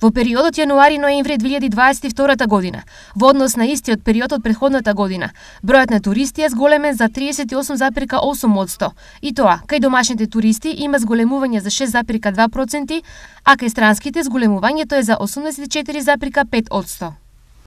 Во периодот јануари-ноември 2022 година, во однос на истиот период од предходната година, бројот на туристи е зголемен за 38,8%, и тоа кај домашните туристи има зголемување за 6,2%, а кај странските зголемувањето е за 84,5%.